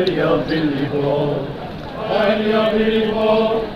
Heiliger Billigo, Billy Billigo,